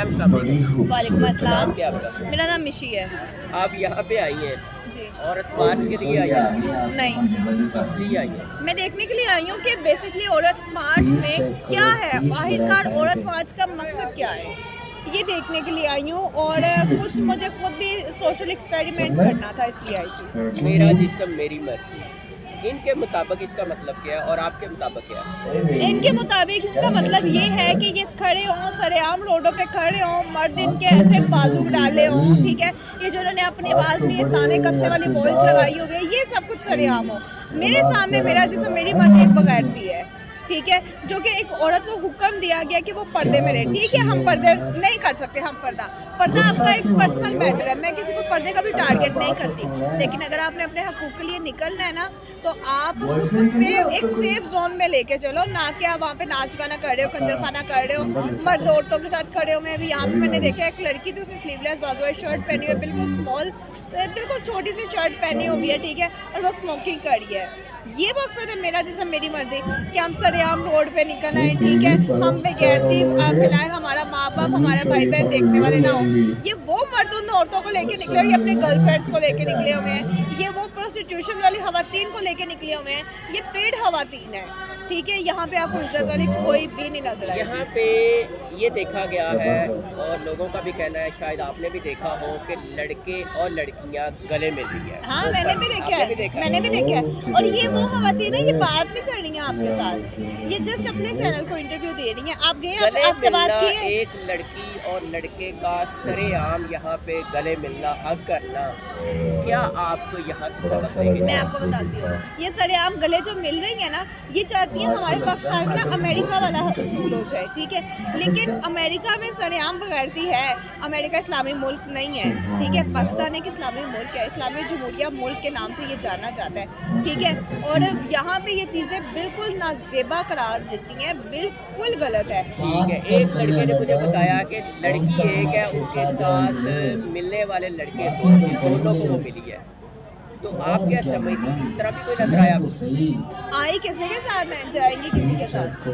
सलाम वालेकुम अस्सलाम। क्या मेरा नाम मिशी है। आप यहाँ पे आई हैं? जी। औरत मार्च के लिए आई हैं? नहीं। इसलिए आई हैं। मैं देखने के लिए आई हूँ कि बेसिकली औरत मार्च में क्या है? आखिरकार औरत मार्च का मकसद क्या है? ये देखने के लिए आई हूँ और कुछ मुझे खुद भी सोशल एक्सपेरिमेंट करना था इसलिए आई थी। मेरा जिस्म मेरी मर्ज़ी। इनके मुताबिक इसका मतलब क्या है और आपके मुताबिक क्या है? इनके मुताबिक इसका मतलब ये है कि ये खड़े हों सरेआम रोडों पे खड़े हों मर्द इनके ऐसे बाजू डाले हों ठीक है? ये जो इन्होंने अपनी आवाज़ में ये ताने कसने वाली वॉइस लगाई हुई है ये सब कुछ सरेआम हो। मेरे सामने मेरा जैसे मेरी मर्ज़ी एक बगैरती है। ठीक है जो कि एक औरत को हुक्म दिया गया कि वो पर्दे में रहे। ठीक है हम पर्दे नहीं कर सकते हम पर्दा। पर्दा आपका एक पर्सनल मैटर है मैं किसी को पर्दे का भी टारगेट नहीं करती। लेकिन अगर आपने अपने हकूक के लिए निकलना है ना तो आप खुद को सेफ़ एक सेफ़ जोन में लेके चलो ना कि आप वहाँ पे नाच गाना कर रहे हो कंजर खाना कर रहे हो मर्द औरतों के साथ खड़े हो। मैं अभी यहाँ पे मैंने देखा एक लड़की थी उसने स्लीवलेस बाजू शर्ट पहनी हुई है बिल्कुल स्मॉल बिल्कुल छोटी सी शर्ट पहनी हुई है ठीक है और वो स्मोकिंग कर रही है। ये मकसद है मेरा जैसा मेरी मर्ज़ी, कि हम सरेआम रोड पे निकल आए, ठीक है? हम बेगैरती खिलाए, हमारा माँ बाप हमारे भाई बहन देखने वाले ना हो। ये वो मर्द उन औरतों को लेके निकले हुए अपने गर्लफ्रेंड्स को लेके निकले हुए हैं। ये वो प्रोस्टिट्यूशन वाली खातन को लेके निकले हुए हैं। ये पेड खातन है। ठीक है यहाँ पे आपको इज़्ज़त वाली कोई भी नहीं नज़र आएगी। यहाँ पे ये देखा गया है और लोगों का भी कहना है शायद आपने भी देखा हो कि लड़के और लड़कियाँ गले मिल रही है। हाँ मैंने भी देखा है मैंने भी देखा है। और ये वो खवातीन है ये बात नहीं कर रही है आपके साथ। ये जस्ट अपने चैनल को इंटरव्यू दे रही है। आप गए आपसे बात की एक लड़की और लड़के का सरेआम यहाँ पे गले मिलना हक करना क्या आपको यहाँ से सबक मैं आपको बताती हूँ। ये सरेआम गले जो मिल रही है ना ये चाहती है हमारे पाकिस्तान में ना अमेरिका वाला असूल हो जाए ठीक है? लेकिन अमेरिका में सरेआम बगैरती है अमेरिका इस्लामी मुल्क नहीं है ठीक है? पाकिस्तान एक इस्लामी मुल्क है इस्लामी जमहूरिया मुल्क के नाम से ये जाना जाता है ठीक है? और यहाँ पे ये चीज़ें बिल्कुल नाजेबा करार देती हैं बिल्कुल गलत है ठीक है? एक लड़के ने मुझे बताया कि लड़की एक है उसके साथ मिलने वाले लड़के दो दोनों को वो मिली है। तो आप क्या समझती इस तरह भी कोई नज़र आया? आपको आई किसी के साथ नहीं जाएँगी किसी के साथ।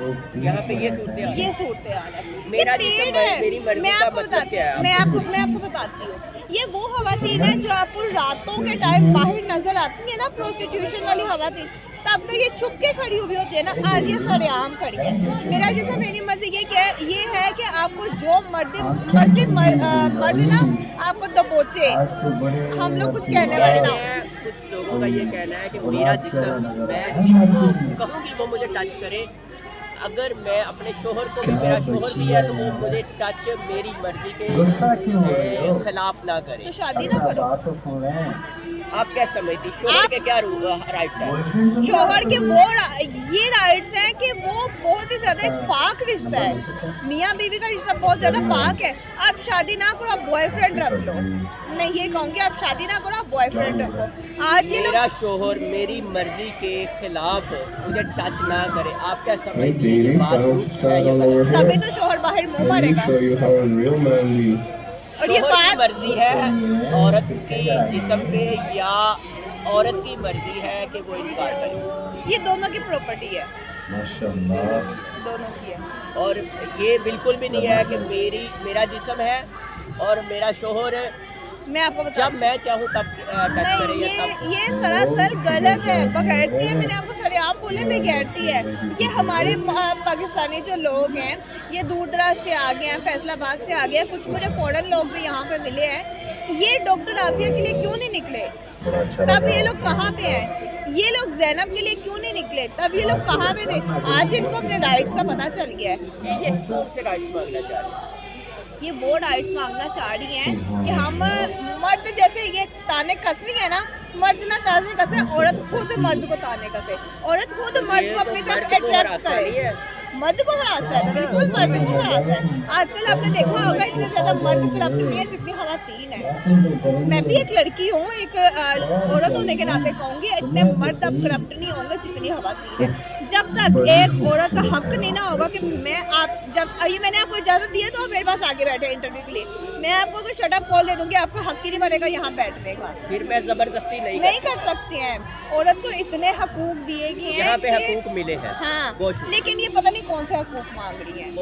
यहाँ पे ये सूरत ये है। सूरत मेरा है। मेरी मर्ज़ी मैं का आपको मतलब बताती क्या है? मैं आपको मैं आपको बताती हूँ। ये वो हवा है जो आपको रातों के टाइम बाहर नज़र आती है ना प्रोस्टिट्यूशन वाली खवातीन तब तो ये छुप के खड़ी हुई होती है ना आज ये सरेआम खड़ी है। मेरा जैसा मेरी मर्ज़ी ये क्या ये है कि आपको जो मर्द मर्ज़ी मर, मर्द ना आपको दबोचे हम लोग कुछ कहने वाले ना। कुछ लोगों का ये कहना है कि मेरा जिस्म मैं जिसको कहूँगी वो मुझे टच करे। अगर मैं अपने शोहर को भी मेरा शोहर भी है तो वो मुझे टच मेरी मर्ज़ी के खिलाफ ना करे। तो शादी ना करो। आप क्या समझती? शोहर के क्या राइट्स हैं? शोहर के वो ये राइट्स हैं कि वो बहुत ही ज़्यादा एक पाक रिश्ता है। मियाँ बीवी का रिश्ता बहुत ज़्यादा पाक है। आप शादी ना करो आप बॉयफ्रेंड रख लो। मैं ये कहूँगी आप शादी ना करो आप बॉयफ्रेंड रखो। आज ये मेरा शोहर मेरी मर्ज़ी के खिलाफ मुझे टच ना करे। आप क्या समझती हैं? है तभी तो शोहर बाहर मुँह मारेगा। और ये बात मर्ज़ी है औरत की जिसम पे या औरत की मर्ज़ी है कि वो इनकार करे। ये दोनों की प्रॉपर्टी है। दोनों की है। और ये बिल्कुल भी नहीं है कि मेरी मेरा जिसम है और मेरा शोहर मैं आपको जब मैं चाहूँ तब टच करे ये ये सरासर गलत है। बगैरती है मैंने आपको बोले बेगैरती है ये हमारे पाकिस्तानी जो लोग हैं ये दूर दराज से आ गए हैं फैसलाबाद से आ गए हैं कुछ मुझे फॉरेन लोग भी यहाँ पे मिले हैं। ये डॉक्टर आफिया के लिए क्यों नहीं निकले? तब ये लोग कहाँ पे हैं? ये लोग जैनब के लिए क्यों नहीं निकले? तब ये लोग कहाँ पे थे? आज इनको अपने राइट्स का पता चल गया है। ये से राइट्स मांगना चाह रहे ये वो राइट्स मांगना चाह रही हैं कि हम मर्द जैसे ये ताने कस रही है ना मर्द ना ताने का से औरत खुद मर्द को ताने का से। औरत खुद मर्द को अपनी तरफ़ अट्रैक्ट करे। मर्द को हरासा है बिल्कुल मर्द को हरासा है आजकल आपने देखा होगा इतने ज़्यादा मर्द करप्ट नहीं है जितनी खवातीन है। मैं भी एक लड़की हूँ एक औरत होने के नाते कहूँगी इतने मर्द अब करप्ट नहीं होंगे जितनी खवातीन है। जब तक एक औरत का हक नहीं ना होगा कि मैं आप जब ये मैंने आपको इजाज़त दी है तो आप मेरे पास आगे बैठे इंटरव्यू के लिए। मैं आपको कोई शटअप कॉल दे दूँगी आपको हक ही नहीं बनेगा यहाँ बैठने का। फिर मैं ज़बरदस्ती नहीं नहीं कर कर सकते हैं। औरत को इतने हकूक दिए गए हैं यहाँ पे हकूक मिले हैं। हाँ लेकिन ये पता नहीं कौन सा हकूक मांग रही है?